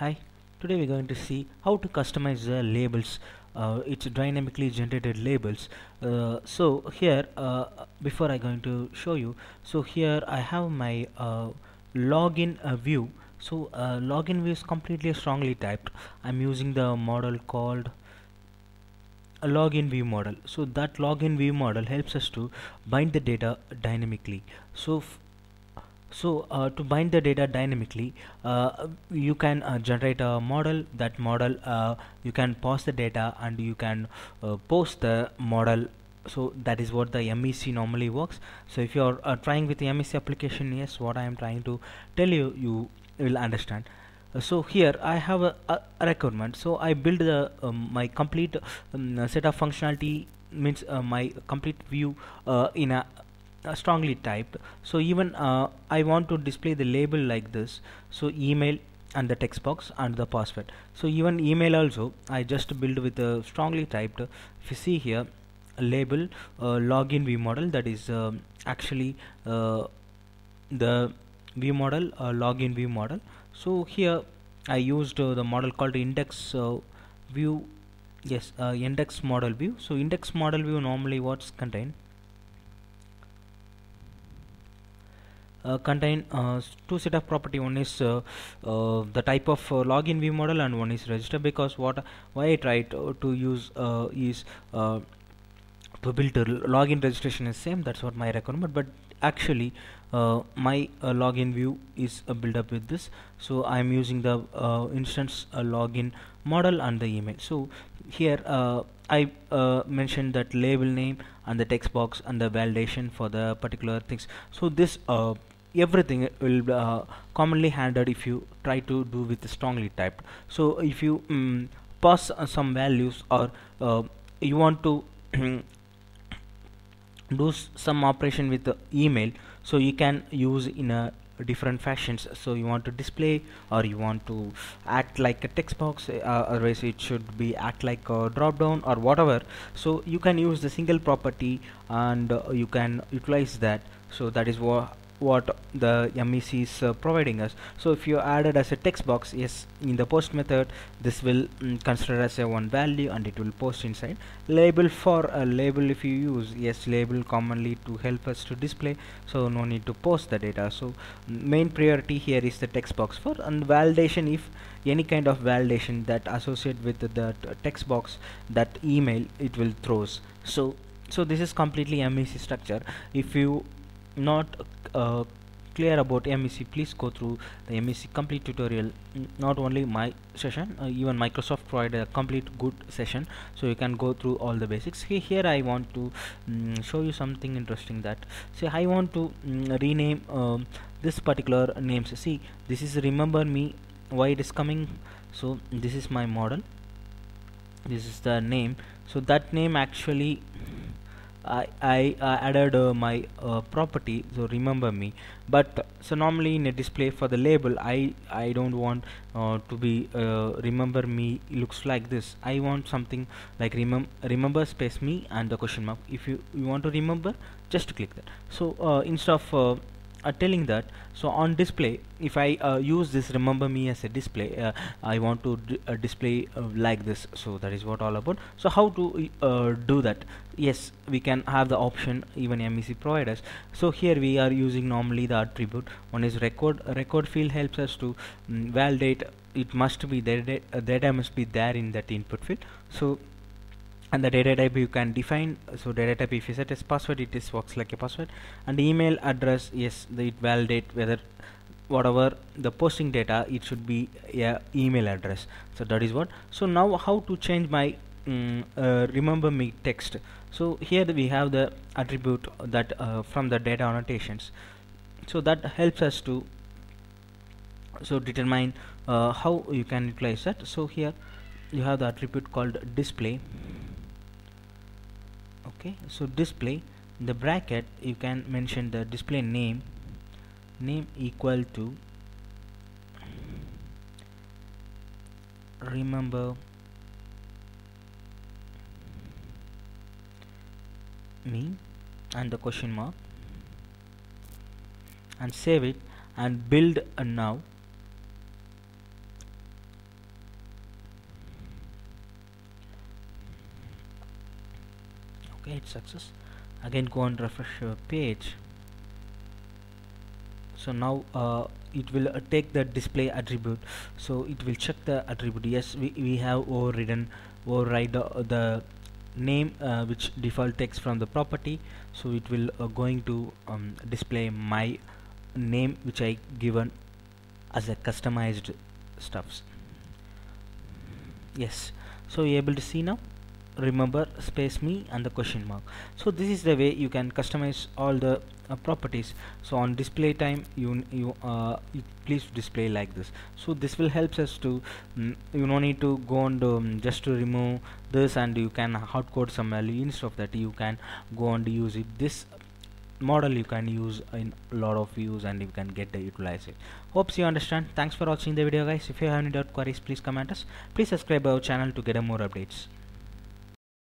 Hi, today we're going to see how to customize the labels. Uh, it's dynamically generated labels. Uh, so here, uh, before I going to show you, so here I have my uh, login uh, view. So uh, login view is completely strongly typed. I'm using the model called a login view model. So that login view model helps us to bind the data dynamically. So so uh, to bind the data dynamically uh, you can uh, generate a model. That model uh, you can pass the data and you can uh, post the model. So that is what the MVC normally works. So if you are uh, trying with the MVC application yes what I am trying to tell you you will understand. So here I have a, a requirement. So I build the um, my complete um, set of functionality means my complete view in a uh, strongly typed. So even uh, I want to display the label like this. So email and the text box and the password. So even email also I just build with a strongly typed. If you see here a label uh, login view model that is um, actually uh, the view model uh, login view model. So here I used uh, the model called index uh, view. Yes uh, index model view. So index model view normally what's contain uh, contain uh, two set of property. One is uh, uh, the type of uh, login view model and one is register because what why I tried to, to use is to build a login registration is same. That's what my requirement but actually my login view is built up with this. So I'm using the instance login model and the email. So here I uh, mentioned that label name and the text box and the validation for the particular things. So this uh, everything will uh, commonly handled if you try to do with strongly typed. So if you um, pass uh, some values or uh, you want to do some operation with the email so you can use in a different fashions. So you want to display or you want to act like a text box uh, otherwise it should be act like a drop down or whatever. So you can use the single property and uh, you can utilize that. So that is what what the MVC is uh, providing us. So if you added as a text box yes in the post method this will mm, consider as a one value and it will post inside. Label for a label if you use yes label commonly to help us to display so no need to post the data. So mm, main priority here is the text box for and validation if any kind of validation that associate with uh, text box that email it will throws. So so this is completely MVC structure. If you not uh, clear about MVC please go through the MVC complete tutorial. Not only my session uh, even Microsoft provide a complete good session so you can go through all the basics. Here, here I want to mm, show you something interesting that say I want to mm, rename um, this particular names. See this is remember me why it is coming? So this is my model. This is the name. So that name actually I, I uh, added uh, my uh, property so remember me. But so normally in a display for the label I I don't want uh, to be uh, remember me looks like this. I want something like remem remember space me and the question mark. If you, you want to remember just click that. So uh, instead of uh, telling that so on display if I uh, use this remember me as a display uh, I want to uh, display uh, like this. So that is what all about. So how to uh, do that? Yes we can have the option even MVC providers. So here we are using normally the attribute. One is record record field helps us to mm, validate. It must be there uh, data must be there in that input field. So and the data type you can define. So data type if you set as password it is works like a password. And email address yes the, it validate whether whatever the posting data it should be a email address. So that is what. So now how to change my mm, uh, remember me text? So here we have the attribute that uh, from the data annotations. So that helps us to so determine uh, how you can utilize that. So here you have the attribute called display okay so display the bracket you can mention the display name name equal to remember me and the question mark and save it and build a now page success. Again go and refresh your page. So now uh, it will uh, take the display attribute. So it will check the attribute. Yes we, we have overridden override the, the name uh, which default text from the property. So it will uh, going to um, display my name which I given as a customized stuffs. Yes. So you're able to see now remember space me and the question mark. So this is the way you can customize all the uh, properties. So on display time you you, uh, you please display like this. So this will helps us to mm, you no need to go and um, just to remove this and you can hard code some value. Instead of that you can go and use it. This model you can use in a lot of views and you can get the utilize it. Hopes you understand. Thanks for watching the video guys. If you have any doubt queries please comment us. Please subscribe our channel to get more updates